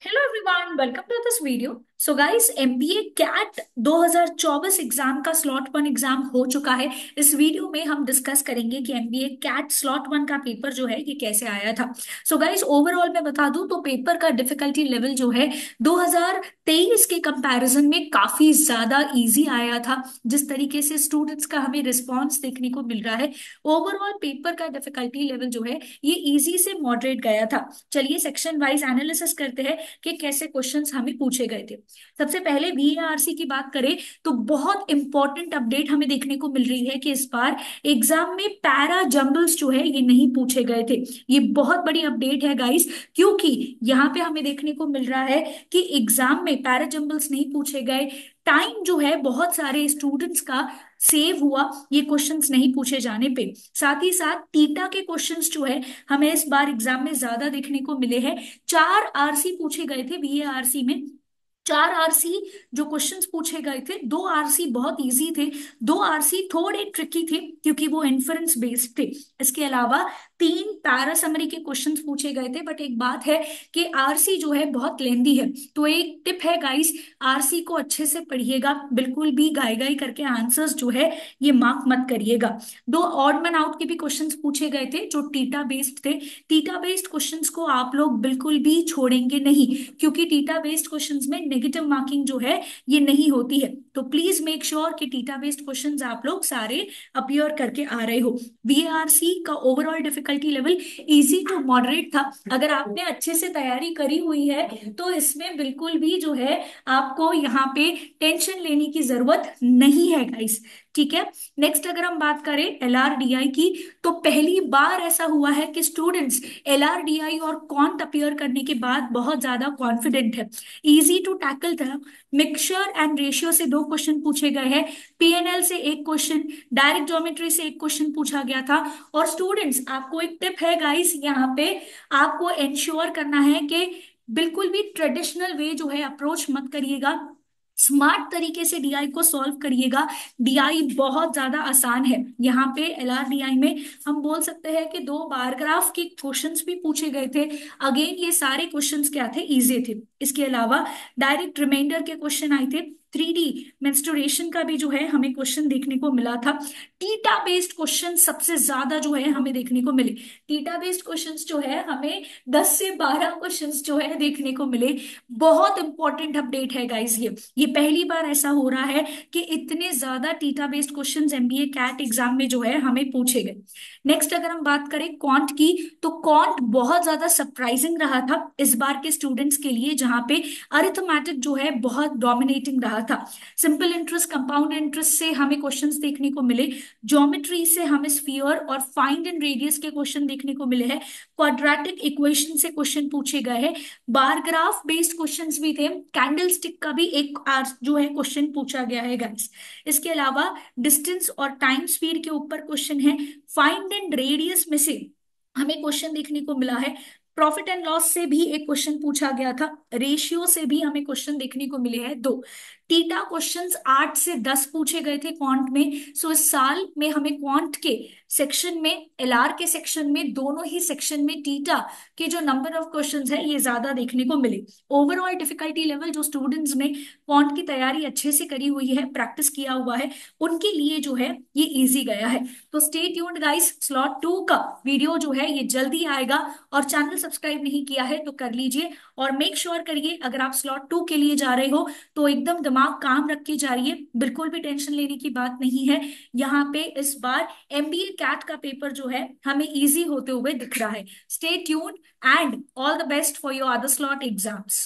Hello everyone, welcome to this video. So guys MBA CAT 2024 exam का slot one exam हो चुका है। इस वीडियो में हम डिस्कस करेंगे कि एमबीए कैट स्लॉट वन का पेपर जो है ये कैसे आया था। सो गाइस ओवरऑल मैं बता दूँ तो पेपर का डिफिकल्टी लेवल जो है 2023 के कंपैरिजन में काफ़ी ज़्यादा इजी आया था। जिस तरीके से स्टूडेंट्स का हमें रिस्पॉन्स देखने को मिल रहा है ओवरऑल पेपर का डिफिकल्टी लेवल जो है ये इजी से मॉडरेट गया था। चलिए सेक्शन वाइज एनालिसिस करते हैं कि कैसे क्वेश्चंस हमें पूछे गए थे। सबसे पहले वीएआरसी की बात करें तो बहुत इंपॉर्टेंट अपडेट हमें देखने को मिल रही है कि इस बार एग्ज़ाम में पैरा जंबल्स जो है, ये नहीं पूछे गए थे। ये बहुत बड़ी अपडेट है गाइस क्योंकि यहाँ पे हमें देखने को मिल रहा है कि एग्ज़ाम में पैरा जंबल्स नहीं पूछे गए। टाइम जो है, बहुत सारे स्टूडेंट्स का सेव हुआ ये क्वेश्चंस नहीं पूछे जाने पे। साथ ही साथ टीटा के क्वेश्चंस जो है, हमें इस बार एग्ज़ाम में ज़्यादा देखने को मिले हैं। चार आरसी पूछे गए थे बीएआरसी में। चार आरसी जो क्वेश्चंस पूछे गए थे, दो आरसी बहुत इजी थे, दो आरसी थोड़े ट्रिकी थे क्योंकि वो इन्फ्रेंस बेस्ड थे। इसके अलावा तीन पैरा समरी के क्वेश्चंस पूछे गए थे बट एक बात है कि आरसी जो है बहुत लेंदी है। तो एक टिप है गाइस आरसी को अच्छे से पढ़िएगा, बिल्कुल भी गाई गाई करके आंसर्स जो है, ये मार्क मत करिएगा। दो ऑड मैन आउट के भी क्वेश्चंस पूछे गए थे, जो टीटा बेस्ड थे। टीटा बेस्ड क्वेश्चंस को आप लोग बिल्कुल भी छोड़ेंगे नहीं, क्योंकि टीटा बेस्ड क्वेश्चंस में नेगेटिव मार्किंग जो है, ये नहीं होती है। तो प्लीज़ मेक श्योर कि टीटा बेस्ड क्वेश्चन आप लोग सारे अपियर करके आ रहे हो। बीआरसी का overall difficulty level easy to moderate था। अगर आपने अच्छे से तैयारी करी हुई है तो इसमें बिल्कुल भी जो है, आपको यहाँ पे टेंशन लेने की ज़रूरत नहीं है गाइस ठीक है? नेक्स्ट अगर हम बात करें एलआरडीआई की तो पहली बार ऐसा हुआ है कि स्टूडेंट्स एलआरडीआई और कॉन्ट अपियर करने के बाद बहुत ज़्यादा कॉन्फिडेंट है। इजी टू टैकल था। मिक्सचर एंड रेशियो से दो क्वेश्चन पूछे गए हैं। पीएनएल से एक क्वेश्चन डायरेक्ट ज्योमेट्री से एक क्वेश्चन पूछा गया था। और स्टूडेंट्स आपको एक टिप है गाइस यहाँ पे आपको इंश्योर करना है कि बिल्कुल भी ट्रेडिशनल वे जो है अप्रोच मत करिएगा। स्मार्ट तरीके से डीआई को सॉल्व करिएगा। डीआई बहुत ज़्यादा आसान है। यहाँ पे एल एलआरडीआई में हम बोल सकते हैं कि दो बारग्राफ के क्वेश्चंस भी पूछे गए थे। अगेन ये सारे क्वेश्चंस क्या थे? इजी थे। इसके अलावा डायरेक्ट रिमाइंडर के क्वेश्चन आए थे। थ्री मेंस्ट्रुएशन का भी जो है हमें क्वेश्चन देखने को मिला था। टीटा बेस्ड क्वेश्चन सबसे ज़्यादा जो है हमें देखने को मिले। टीटा बेस्ड क्वेश्चंस जो है हमें 10 से 12 क्वेश्चंस जो है देखने को मिले। बहुत इंपॉर्टेंट अपडेट है गाइस ये। ये पहली बार ऐसा हो रहा है कि इतने ज़्यादा TITA based questions MBA CAT exam में जो है हमें पूछे गए। नेक्स्ट अगर हम बात करें कॉन्ट की तो कॉन्ट बहुत ज़्यादा सरप्राइजिंग रहा था इस बार के स्टूडेंट्स के लिए, जहाँ पे अरिथमेटिक जो है बहुत डोमिनेटिंग रहा था। सिंपल इंटरेस्ट कंपाउंड इंटरेस्ट से हमें क्वेश्चंस देखने को मिले। ज्योमेट्री से हमें स्फीयर और फाइंड एंड रेडियस के क्वेश्चन देखने को मिले हैं। क्वाड्रेटिक इक्वेशन से क्वेश्चन पूछे गए हैं। बार ग्राफ बेस्ड क्वेश्चन भी थे। कैंडल का भी एक जो है क्वेश्चन पूछा गया है गाइस इसके अलावा डिस्टेंस और टाइम स्पीड के ऊपर क्वेश्चन है। फाइंड एंड रेडियस में से हमें क्वेश्चन देखने को मिला है। प्रॉफिट एंड लॉस से भी एक क्वेश्चन पूछा गया था। रेशियो से भी हमें क्वेश्चन देखने को मिले हैं। दो टीटा क्वेश्चंस आठ से दस पूछे गए थे क्वांट में। सो इस साल में हमें क्वांट के सेक्शन में एलआर के सेक्शन में, दोनों ही सेक्शन में टीटा के जो नंबर ऑफ़ क्वेश्चन है, ये ज़्यादा देखने को मिले। ओवरऑल डिफिकल्टी लेवल जो स्टूडेंट्स ने क्वांट की तैयारी अच्छे से करी हुई है प्रैक्टिस किया हुआ है, उनके लिए जो है, ये इजी गया है। तो stay tuned guys slot two का वीडियो जो है, ये जल्दी आएगा, और चैनल सब्सक्राइब नहीं किया है तो कर लीजिए। और मेक श्योर sure करिए, अगर आप स्लॉट टू के लिए जा रहे हो तो एकदम दिमाग काम रख के जा जाइए। बिल्कुल भी टेंशन लेने की बात नहीं है। यहाँ पे इस बार एमबीए कैट का पेपर जो है, हमें ईजी होते हुए दिख रहा है। Stay tune and all the best for your other slot exams